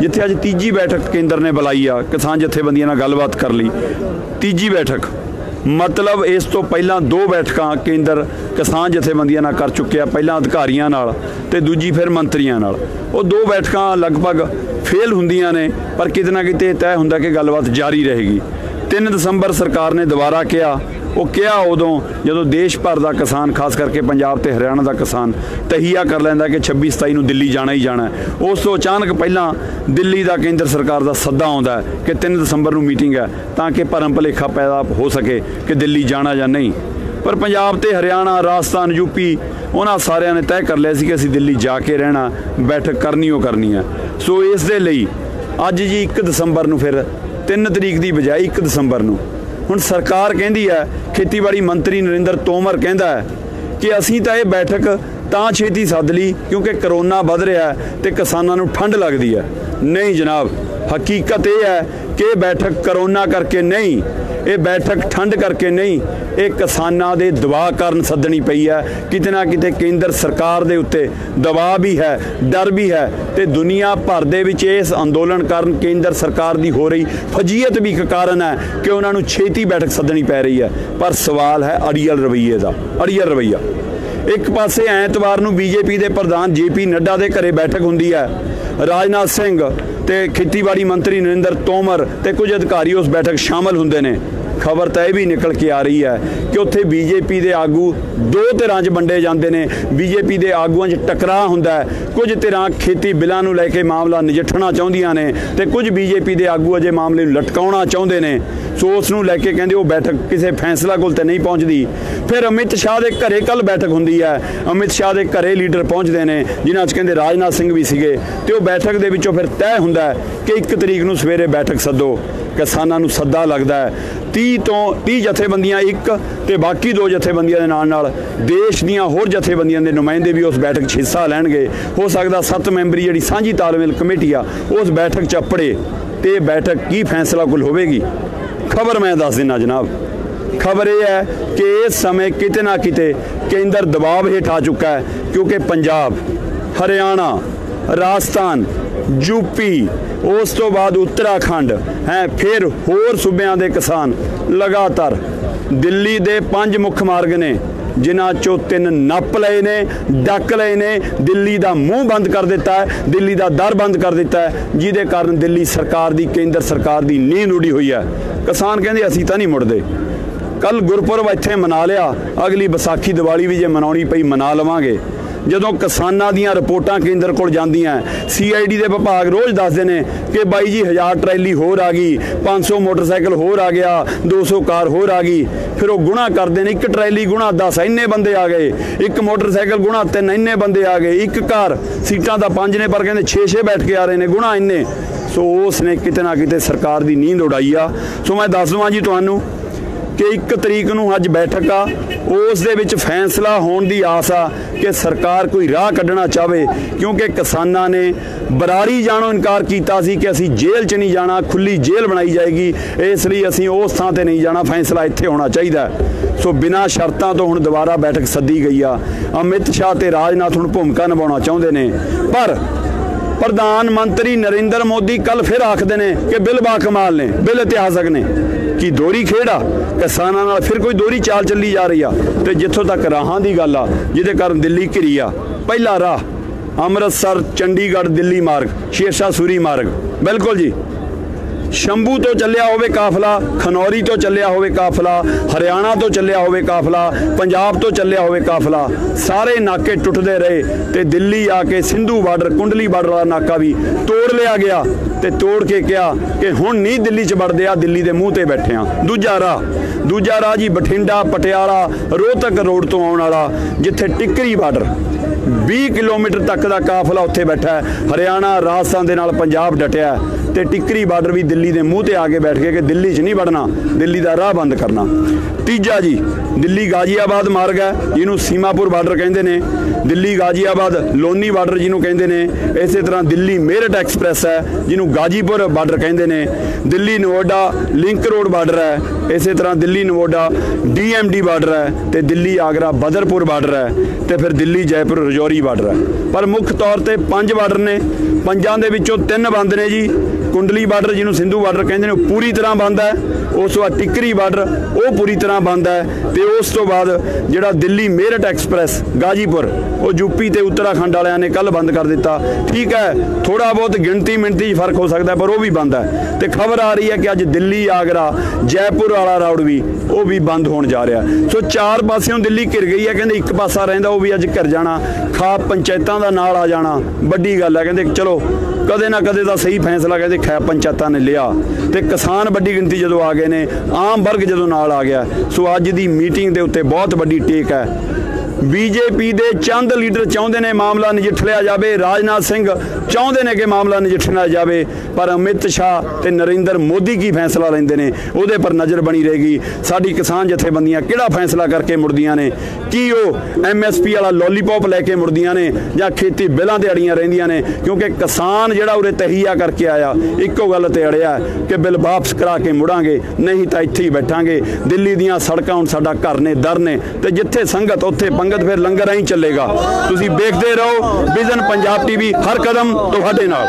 ਜਿੱਥੇ ਅੱਜ ਤੀਜੀ ਬੈਠਕ ਕੇਂਦਰ ਨੇ ਬੁਲਾਈ ਆ, ਕਿਸਾਨ ਜਥੇਬੰਦੀਆਂ ਨਾਲ ਗੱਲਬਾਤ ਕਰ ਲਈ। ਤੀਜੀ ਬੈਠਕ। ਮਤਲਬ ਇਸ ਤੋਂ ਪਹਿਲਾਂ ਦੋ ਬੈਠਕਾਂ ਕੇਂਦਰ ਕਿਸਾਨ ਜਥੇਬੰਦੀਆਂ ਨਾਲ ਕਰ ਚੁੱਕਿਆ ਪਹਿਲਾਂ ਅਧਿਕਾਰੀਆਂ ਨਾਲ ਤੇ ਦੂਜੀ ਫਿਰ ਮੰਤਰੀਆਂ ਨਾਲ। ਉਹ ਦੋ ਬੈਠਕਾਂ ਲਗਭਗ ਫੇਲ ਹੁੰਦੀਆਂ ਨੇ, ਪਰ ਕਿਤੇ ਨਾ ਕਿਤੇ ਤੈਅ ਹੁੰਦਾ ਕਿ ਗੱਲਬਾਤ ਜਾਰੀ ਰਹੇਗੀ। 3 ਦਸੰਬਰ ਸਰਕਾਰ ਨੇ ਦੁਬਾਰਾ ਕਿਹਾ ਉਹ ਕਿਹਾ ਉਦੋਂ, ਜਦੋਂ ਦੇਸ਼ ਭਰ ਦਾ ਕਿਸਾਨ, ਖਾਸ ਕਰਕੇ ਪੰਜਾਬ ਤੇ ਹਰਿਆਣਾ ਦਾ ਕਿਸਾਨ ਤਹੀਆ ਕਰ ਲੈਂਦਾ ਕਿ 26 27 ਨੂੰ ਦਿੱਲੀ ਜਾਣਾ ਹੀ ਜਾਣਾ ਉਸ ਤੋਂ ਅਚਾਨਕ ਪਹਿਲਾਂ ਦਿੱਲੀ ਦਾ ਕੇਂਦਰ ਸਰਕਾਰ ਦਾ ਸੱਦਾ ਆਉਂਦਾ ਕਿ 3 ਦਸੰਬਰ ਨੂੰ ਮੀਟਿੰਗ ਹੈ ਤਾਂ ਕਿ ਭਰਮ ਭੁਲੇਖਾ ਪੈਦਾ ਹੋ ਸਕੇ ਕਿ ਦਿੱਲੀ ਜਾਣਾ ਜਾਂ ਨਹੀਂ। ਪਰ ਪੰਜਾਬ ਤੇ ਹਰਿਆਣਾ, ਰਾਜਸਥਾਨ ਯੂਪੀ ਉਹਨਾਂ ਸਾਰਿਆਂ ਨੇ ਤੈਅ ਕਰ ਲਿਆ ਸੀ ਕਿ ਅਸੀਂ ਦਿੱਲੀ ਜਾ ਕੇ ਰਹਿਣਾ, ਬੈਠਕ ਕਰਨੀ ਉਹ ਕਰਨੀ ਹੈ। ਸੋ ਇਸ ਦੇ ਲਈ ਅੱਜ ਜੀ 1 ਦਸੰਬਰ ਨੂੰ ਫਿਰ 3 ਤਰੀਕ ਦੀ ਬਜਾਏ 1 ਦਸੰਬਰ ਨੂੰ ਹੁਣ ਸਰਕਾਰ ਕਹਿੰਦੀ ਹੈ, ਖੇਤੀਬਾੜੀ ਮੰਤਰੀ ਨਰਿੰਦਰ ਤੋਮਰ ਕਹਿੰਦਾ ਹੈ ਕਿ ਅਸੀਂ ਤਾਂ ਇਹ ਬੈਠਕ ਤਾਂ ਛੇਤੀ ਸੱਦ ਲਈ, ਕਿਉਂਕਿ ਕਰੋਨਾ ਵੱਧ ਰਿਹਾ ਹੈ ਤੇ ਕਿਸਾਨਾਂ ਨੂੰ ਠੰਡ ਲੱਗਦੀ ਹੈ। ਨਹੀਂ ਜਨਾਬ, ਹਕੀਕਤ ਇਹ ਹੈ ਕਿ ਇਹ ਬੈਠਕ ਕਰੋਨਾ ਕਰਕੇ ਨਹੀਂ, ਇਹ ਬੈਠਕ ਠੰਡ ਕਰਕੇ ਨਹੀਂ, ਇਹ ਕਿਸਾਨਾਂ ਦੇ ਦਬਾਅ ਕਾਰਨ ਸੱਦਣੀ ਪਈ ਹੈ। ਕਿਤੇ ਨਾ ਕਿਤੇ ਕੇਂਦਰ ਸਰਕਾਰ ਦੇ ਉੱਤੇ ਦਬਾਅ ਵੀ ਹੈ, ਡਰ ਵੀ ਹੈ ਤੇ ਦੁਨੀਆ ਭਰ ਦੇ ਵਿੱਚ ਇਸ ਅੰਦੋਲਨ ਕਾਰਨ ਕੇਂਦਰ ਸਰਕਾਰ ਦੀ ਹੋ ਰਹੀ ਫਜੀਅਤ ਵੀ ਇੱਕ ਕਾਰਨ ਹੈ ਕਿ ਉਹਨਾਂ ਨੂੰ ਛੇਤੀ ਬੈਠਕ ਸੱਦਣੀ ਪੈ ਰਹੀ ਹੈ। ਪਰ ਸਵਾਲ ਹੈ ਅੜੀਅਲ ਰਵਈਏ ਦਾ, ਅੜੀਅਲ ਰਵਈਆ। ਇੱਕ ਪਾਸੇ ਐਤਵਾਰ ਨੂੰ ਬੀਜੇਪੀ ਦੇ ਪ੍ਰਧਾਨ ਜੇਪੀ ਨੱਡਾ ਦੇ ਘਰੇ ਬੈਠਕ ਹੁੰਦੀ ਹੈ। ਰਾਜਨਾਥ ਸਿੰਘ ਤੇ ਖੇਤੀਬਾੜੀ ਮੰਤਰੀ ਨਰਿੰਦਰ ਤੋਮਰ ਤੇ ਕੁਝ ਅਧਿਕਾਰੀ ਉਸ ਬੈਠਕ ਸ਼ਾਮਲ ਹੁੰਦੇ ਨੇ। ਖਬਰ ਤਾਂ ਇਹ ਵੀ ਨਿਕਲ ਕੇ ਆ ਰਹੀ ਹੈ ਕਿ ਉੱਥੇ ਬੀਜੇਪੀ ਦੇ ਆਗੂ ਦੋ ਧਿਰਾਂ 'ਚ ਵੰਡੇ ਜਾਂਦੇ ਨੇ। ਬੀਜੇਪੀ ਦੇ ਆਗੂਆਂ 'ਚ ਟਕਰਾਅ ਹੁੰਦਾ ਕੁਝ ਧਿਰਾਂ ਖੇਤੀ ਬਿੱਲਾਂ ਨੂੰ ਲੈ ਕੇ ਮਾਮਲਾ ਨਜਿੱਠਣਾ ਚਾਹੁੰਦੀਆਂ ਨੇ ਤੇ ਕੁਝ ਬੀਜੇਪੀ ਦੇ ਆਗੂ ਅਜੇ ਮਾਮਲੇ ਨੂੰ ਲਟਕਾਉਣਾ ਚਾਹੁੰਦੇ ਨੇ। ਸੋ ਉਸ ਨੂੰ ਲੈ ਕੇ ਕਹਿੰਦੇ ਉਹ ਬੈਠਕ ਕਿਸੇ ਫੈਸਲਾ ਕੋਲ ਤੇ ਨਹੀਂ ਪਹੁੰਚਦੀ। ਫਿਰ ਅਮਿਤ ਸ਼ਾਹ ਦੇ ਘਰੇ ਕੱਲ ਬੈਠਕ ਹੁੰਦੀ ਹੈ। ਅਮਿਤ ਸ਼ਾਹ ਦੇ ਘਰੇ ਲੀਡਰ ਪਹੁੰਚਦੇ ਨੇ, ਜਿਨ੍ਹਾਂ 'ਚ ਕਹਿੰਦੇ ਰਾਜਨਾਥ ਸਿੰਘ ਵੀ ਸੀਗੇ ਤੇ ਉਹ ਬੈਠਕ ਦੇ ਵਿੱਚੋਂ ਫਿਰ ਤੈਅ ਹੁੰਦਾ ਕਿ 1 ਤਰੀਕ ਨੂੰ ਸਵੇਰੇ ਬੈਠਕ ਸੱਦੋ। ਕਿਸਾਨਾਂ ਨੂੰ ਸੱਦਾ ਲੱਗਦਾ ਹੈ। 30 ਤੋਂ 30 ਜਥੇਬੰਦੀਆਂ ਇੱਕ ਤੇ ਬਾਕੀ ਦੋ ਜਥੇਬੰਦੀਆਂ ਦੇ ਨਾਲ ਨਾਲ ਦੇਸ਼ ਦੀਆਂ ਹੋਰ ਜਥੇਬੰਦੀਆਂ ਦੇ ਨੁਮਾਇੰਦੇ ਵੀ ਉਸ ਬੈਠਕ 'ਚ ਹਿੱਸਾ ਲੈਣਗੇ। ਹੋ ਸਕਦਾ ਸੱਤ ਮੈਂਬਰੀ ਜਿਹੜੀ ਸਾਂਝੀ ਤਾਲਮੇਲ ਕਮੇਟੀ ਆ, ਉਸ ਬੈਠਕ 'ਚ ਅਪੜੇ ਤੇ ਬੈਠਕ ਕੀ ਫੈਸਲਾ ਕੁਲ ਹੋਵੇਗੀ? ਖਬਰ ਮੈਂ ਦੱਸ ਦਿੰਨਾ ਜਨਾਬ। ਖਬਰ ਇਹ ਹੈ ਕਿ ਇਸ ਸਮੇਂ ਕਿਤੇ ਨਾ ਕਿਤੇ ਕੇਂਦਰ ਦਬਾਅ ਹੇਠ ਆ ਚੁੱਕਾ ਹੈ ਕਿਉਂਕਿ ਪੰਜਾਬ, ਹਰਿਆਣਾ, ਰਾਜਸਥਾਨ ਯੂਪੀ, ਉਸ ਤੋਂ ਬਾਅਦ ਉੱਤਰਾਖੰਡ, ਹੈ, ਫਿਰ ਹੋਰ ਸੂਬਿਆਂ ਦੇ ਕਿਸਾਨ ਲਗਾਤਾਰ। ਦਿੱਲੀ ਦੇ ਪੰਜ ਮੁੱਖ ਮਾਰਗ ਨੇ, ਜਿਨ੍ਹਾਂ ਚੋਂ ਤਿੰਨ ਨੱਪ ਲਏ ਨੇ, ਡੱਕ ਲਏ ਨੇ। ਦਿੱਲੀ ਦਾ ਮੂੰਹ ਬੰਦ ਕਰ ਦਿੱਤਾ ਹੈ, ਦਿੱਲੀ ਦਾ ਦਰ ਬੰਦ ਕਰ ਦਿੱਤਾ ਹੈ, ਜਿਹਦੇ ਕਾਰਨ ਦਿੱਲੀ ਸਰਕਾਰ ਦੀ, ਕੇਂਦਰ ਸਰਕਾਰ ਦੀ ਨੀਂਦ ਉਡੀ ਹੋਈ ਹੈ। ਕਿਸਾਨ ਕਹਿੰਦੇ, ਅਸੀਂ ਤਾਂ ਨਹੀਂ ਮੁੜਦੇ। ਕੱਲ ਗੁਰਪੁਰਬ ਇੱਥੇ ਮਨਾ ਲਿਆ। ਅਗਲੀ ਵਿਸਾਖੀ ਦੀਵਾਲੀ ਵੀ ਜੇ ਮਨਾਉਣੀ ਪਈ, ਮਨਾ ਲਵਾਂਗੇ। ਜਦੋਂ ਕਿਸਾਨਾਂ ਦੀਆਂ ਰਿਪੋਰਟਾਂ ਕੇਂਦਰ ਕੋਲ ਜਾਂਦੀਆਂ ਸੀਆਈਡੀ ਦੇ ਵਿਭਾਗ ਰੋਜ਼ ਦੱਸਦੇ ਨੇ ਕਿ ਬਾਈ ਜੀ 1000 ਟਰੈਲੀ ਹੋਰ ਆ ਗਈ 500 ਮੋਟਰਸਾਈਕਲ ਹੋਰ ਆ ਗਿਆ 200 ਕਾਰ ਹੋਰ ਆ ਗਈ। ਫਿਰ ਉਹ ਗੁਣਾ ਕਰਦੇ ਨੇ, ਇੱਕ ਟਰੈਲੀ ਗੁਣਾ 10 ਇੰਨੇ ਬੰਦੇ ਆ ਗਏ। ਇੱਕ ਮੋਟਰਸਾਈਕਲ ਗੁਣਾ 3 ਇੰਨੇ ਬੰਦੇ ਆ ਗਏ। ਇੱਕ ਕਾਰ, ਸੀਟਾਂ ਦਾ 5 ਨੇ, ਪਰ ਕਹਿੰਦੇ 6-6 ਬੈਠ ਕੇ ਆ ਰਹੇ ਨੇ, ਗੁਣਾ ਇੰਨੇ। ਸੋ ਉਸ ਨੇ ਕਿਤੇ ਨਾ ਕਿਤੇ ਸਰਕਾਰ ਦੀ ਨੀਂਦ ਉਡਾਈ ਆ। ਸੋ ਮੈਂ ਦੱਸ ਦਵਾਂ ਜੀ ਤੁਹਾਨੂੰ ਕਿ 1 ਤਰੀਕ ਨੂੰ ਅੱਜ ਬੈਠਕ ਆ, ਉਸ ਦੇ ਵਿੱਚ ਫੈਸਲਾ ਹੋਣ ਦੀ ਆਸ ਆ ਕਿ ਸਰਕਾਰ ਕੋਈ ਰਾਹ ਕੱਢਣਾ ਚਾਹਵੇ, ਕਿਉਂਕਿ ਕਿਸਾਨਾਂ ਨੇ ਬਰਾਰੀ ਜਾਣੋਂ ਇਨਕਾਰ ਕੀਤਾ ਸੀ ਕਿ ਅਸੀਂ ਜੇਲ੍ਹ 'ਚ ਨਹੀਂ ਜਾਣਾ ਖੁੱਲੀ ਜੇਲ੍ਹ ਬਣਾਈ ਜਾਏਗੀ, ਇਸ ਲਈ ਅਸੀਂ ਉਸ ਥਾਂ ਤੇ ਨਹੀਂ ਜਾਣਾ, ਫੈਸਲਾ ਇੱਥੇ ਹੋਣਾ ਚਾਹੀਦਾ ਸੋ ਬਿਨਾਂ ਸ਼ਰਤਾਂ ਤੋਂ ਹੁਣ ਦੁਬਾਰਾ ਬੈਠਕ ਸੱਦੀ ਗਈ ਆ। ਅਮਿਤ ਸ਼ਾਹ ਤੇ ਰਾਜਨਾਥ ਹੁਣ ਭੂਮਿਕਾ ਨਿਭਾਉਣਾ ਚਾਹੁੰਦੇ ਨੇ, ਪਰ ਪ੍ਰਧਾਨ ਮੰਤਰੀ ਨਰਿੰਦਰ ਮੋਦੀ ਕੱਲ ਫਿਰ ਆਖਦੇ ਨੇ ਕਿ ਬਿੱਲ ਬਾ ਕਮਾਲ ਨੇ, ਬਿੱਲ ਇਤਿਹਾਸਕ ਨੇ। ਕੀ ਦੋਰੀ ਖੇੜਾ ਕਿਸਾਨਾਂ ਨਾਲ ਫਿਰ ਕੋਈ ਦੋਰੀ ਚਾਲ ਚੱਲੀ ਜਾ ਰਹੀ ਆ? ਤੇ ਜਿੱਥੋਂ ਤੱਕ ਰਾਹਾਂ ਦੀ ਗੱਲ ਆ, ਜਿਹਦੇ ਕਾਰਨ ਦਿੱਲੀ ਘਿਰੀ ਆ। ਪਹਿਲਾ ਰਾਹ ਅੰਮ੍ਰਿਤਸਰ, ਚੰਡੀਗੜ੍ਹ, ਦਿੱਲੀ ਮਾਰਗ, ਸ਼ੇਰਸ਼ਾਹ ਸੂਰੀ ਮਾਰਗ। ਬਿਲਕੁਲ ਜੀ। ਸ਼ੰਭੂ ਤੋਂ ਚੱਲਿਆ ਹੋਵੇ ਕਾਫਲਾ, ਖਨੌਰੀ ਤੋਂ ਚੱਲਿਆ ਹੋਵੇ ਕਾਫਲਾ, ਹਰਿਆਣਾ ਤੋਂ ਚੱਲਿਆ ਹੋਵੇ ਕਾਫਲਾ, ਪੰਜਾਬ ਤੋਂ ਚੱਲਿਆ ਹੋਵੇ ਕਾਫਲਾ, ਸਾਰੇ ਨਾਕੇ ਟੁੱਟਦੇ ਰਹੇ ਤੇ ਦਿੱਲੀ ਆ ਕੇ ਸਿੰਧੂ ਬਾਰਡਰ, ਕੁੰਡਲੀ ਬਾਰਡਰ ਵਾਲਾ ਨਾਕਾ ਵੀ ਤੋੜ ਲਿਆ ਗਿਆ ਤੇ ਤੋੜ ਕੇ ਕਿਹਾ ਕਿ ਹੁਣ ਨਹੀਂ ਦਿੱਲੀ 'ਚ ਵੜਦੇ ਆ ਦਿੱਲੀ ਦੇ ਮੂੰਹ ਤੇ ਬੈਠੇ ਆ ਦੂਜਾ ਰਾਹ ਦੂਜਾ ਰਾਹ ਜੀ ਬਠਿੰਡਾ, ਪਟਿਆਲਾ, ਰੋਹਤਕ ਰੋਡ ਤੋਂ ਆਉਣ ਵਾਲਾ, ਜਿੱਥੇ ਟਿੱਕਰੀ ਬਾਰਡਰ 20 ਕਿਲੋਮੀਟਰ ਤੱਕ ਦਾ ਕਾਫਲਾ ਉੱਥੇ ਬੈਠਾ ਹੈ। ਹਰਿਆਣਾ, ਰਾਜਸਥਾਨ ਦੇ ਨਾਲ ਪੰਜਾਬ ਡਟਿਆ ਹੈ ਤੇ ਟਿੱਕਰੀ ਬਾਰਡਰ ਵੀ ਦਿੱਲੀ ਦੇ ਮੂੰਹ ਤੇ ਆ ਕੇ ਬੈਠ ਗਏ ਕਿ ਦਿੱਲੀ 'ਚ ਨਹੀਂ ਵੜਨਾ, ਦਿੱਲੀ ਦਾ ਰਾਹ ਬੰਦ ਕਰਨਾ। ਤੀਜਾ ਜੀ, ਦਿੱਲੀ ਗਾਜ਼ੀਆਬਾਦ ਮਾਰਗ ਹੈ, ਜਿਹਨੂੰ ਸੀਮਾਪੁਰ ਬਾਰਡਰ ਕਹਿੰਦੇ ਨੇ। ਦਿੱਲੀ ਗਾਜ਼ੀਆਬਾਦ, ਲੋਨੀ ਬਾਰਡਰ ਜਿਹਨੂੰ ਕਹਿੰਦੇ ਨੇ। ਇਸੇ ਤਰ੍ਹਾਂ ਦਿੱਲੀ ਮੇਰਠ ਐਕਸਪ੍ਰੈਸ ਹੈ, ਜਿਹਨੂੰ ਗਾਜੀਪੁਰ ਬਾਰਡਰ ਕਹਿੰਦੇ ਨੇ। Delhi Noida link road border ਹੈ। ਇਸੇ ਤਰ੍ਹਾਂ ਦਿੱਲੀ ਨੋਇਡਾ ਡੀਐਮਡੀ ਬਾਰਡਰ ਹੈ ਤੇ ਦਿੱਲੀ ਆਗਰਾ, ਬਦਰਪੁਰ ਬਾਰਡਰ ਹੈ ਤੇ ਫਿਰ ਦਿੱਲੀ, ਜੈਪੁਰ, ਰਜੌਰੀ ਬਾਰਡਰ ਹੈ। ਪਰ ਮੁੱਖ ਤੌਰ ਤੇ ਪੰਜ ਬਾਰਡਰ ਨੇ। ਪੰਜਾਂ ਦੇ ਵਿੱਚੋਂ ਤਿੰਨ ਬੰਦ ਨੇ ਜੀ। ਕੁੰਡਲੀ ਬਾਰਡਰ ਜਿਹਨੂੰ ਸਿੰਧੂ ਬਾਰਡਰ ਕਹਿੰਦੇ ਨੇ, ਉਹ ਪੂਰੀ ਤਰ੍ਹਾਂ ਬੰਦ ਹੈ। ਉਸ ਤੋਂ ਬਾਅਦ ਟਿੱਕਰੀ ਬਾਰਡਰ, ਉਹ ਪੂਰੀ ਤਰ੍ਹਾਂ ਬੰਦ ਹੈ। ਤੇ ਉਸ ਤੋਂ ਬਾਅਦ ਜਿਹੜਾ ਦਿੱਲੀ ਮੇਰਠ ਐਕਸਪ੍ਰੈਸ, ਗਾਜੀਪੁਰ, ਉਹ ਯੂਪੀ ਤੇ ਉੱਤਰਾਖੰਡ ਵਾਲਿਆਂ ਨੇ ਕੱਲ ਬੰਦ ਕਰ ਦਿੱਤਾ। ਠੀਕ ਹੈ ਥੋੜਾ ਬਹੁਤ ਗਿਣਤੀ ਮਿੰਟੀ 'ਚ ਫ਼ਰਕ ਹੋ ਸਕਦਾ ਪਰ ਉਹ ਵੀ ਬੰਦ ਹੈ। ਤੇ ਖਬਰ ਆ ਰਹੀ ਹੈ ਕਿ ਅੱਜ ਦਿੱਲੀ, ਆਗਰਾ, ਜੈਪੁਰ ਵਾਲਾ ਰੋਡ ਵੀ, ਉਹ ਵੀ ਬੰਦ ਹੋਣ ਜਾ ਰਿਹਾ ਸੋ ਚਾਰ ਪਾਸਿਓਂ ਦਿੱਲੀ ਘਿਰ ਗਈ ਹੈ, ਕਹਿੰਦੇ ਇੱਕ ਪਾਸਾ ਰਹਿੰਦਾ, ਉਹ ਵੀ ਅੱਜ ਘਿਰ ਜਾਣਾ। ਖਾ ਪੰਚਾਇਤਾਂ ਦਾ ਨਾਲ ਆ ਜਾਣਾ, ਵੱਡੀ ਗੱਲ ਹੈ। ਕਹਿੰਦੇ ਚਲੋ, ਕਦੇ ਨਾ ਕਦੇ ਦਾ ਸਹੀ ਫੈਸਲਾ, ਕਹਿੰਦੇ ਖੈ ਪੰਚਾਇਤਾਂ ਨੇ ਲਿਆ ਤੇ ਕਿਸਾਨ ਵੱਡੀ ਗਿਣਤੀ ਜਦੋਂ ਆ ਗਏ ਨੇ, ਆਮ ਵਰਗ ਜਦੋਂ ਨਾਲ ਆ ਗਿਆ। ਸੋ ਅੱਜ ਦੀ ਮੀਟਿੰਗ ਦੇ ਉੱਤੇ ਬਹੁਤ ਵੱਡੀ ਟੇਕ ਹੈ। ਬੀਜੇਪੀ ਦੇ ਚੰਦ ਲੀਡਰ ਚਾਹੁੰਦੇ ਨੇ ਮਾਮਲਾ ਨਜਿੱਠ ਲਿਆ ਜਾਵੇ, ਰਾਜਨਾਥ ਸਿੰਘ ਚਾਹੁੰਦੇ ਨੇ ਕਿ ਮਾਮਲਾ ਨਜਿੱਠਿਆ ਜਾਵੇ, ਪਰ ਅਮਿਤ ਸ਼ਾਹ ਤੇ ਨਰਿੰਦਰ ਮੋਦੀ ਕੀ ਫੈਸਲਾ ਲੈਂਦੇ ਨੇ? ਉਹਦੇ ਪਰ ਨਜ਼ਰ ਬਣੀ ਰਹੇਗੀ। ਸਾਡੀ ਕਿਸਾਨ ਜਥੇਬੰਦੀਆਂ ਕਿਹੜਾ ਫੈਸਲਾ ਕਰਕੇ ਮੁੜਦੀਆਂ ਨੇ? ਕੀ ਉਹ ਐਮਐਸਪੀ ਵਾਲਾ ਲੋਲੀਪੌਪ ਲੈ ਕੇ ਮੁੜਦੀਆਂ ਨੇ ਜਾਂ ਖੇਤੀ ਬਿੱਲਾਂ ਤੇ ਅੜੀਆਂ ਰਹਿੰਦੀਆਂ ਨੇ? ਕਿਉਂਕਿ ਕਿਸਾਨ ਜਿਹੜਾ ਉਰੇ ਤਹੀਆ ਕਰਕੇ ਆਇਆ, ਇੱਕੋ ਗੱਲ ਤੇ ਅੜਿਆ ਕਿ ਬਿੱਲ ਵਾਪਸ ਕਰਾ ਕੇ ਮੁੜਾਂਗੇ, ਨਹੀਂ ਤਾਂ ਇੱਥੇ ਹੀ ਬੈਠਾਂਗੇ। ਦਿੱਲੀ ਦੀਆਂ ਸੜਕਾਂ ਹੁਣ ਸਾਡਾ ਘਰ ਨੇ, ਦਰ ਨੇ ਤੇ ਜਿੱਥੇ ਸੰਗਤ, ਉੱਥੇ ਪੰਗਤ ਫਿਰ ਲੰਗਰ ਹੀ ਚੱਲੇਗਾ। ਤੁਸੀਂ ਵੇਖਦੇ ਰਹੋ, ਵਿਜ਼ਨ ਪੰਜਾਬ ਟੀਵੀ ਹਰ ਕਦਮ ਤੁਹਾਡੇ ਨਾਲ।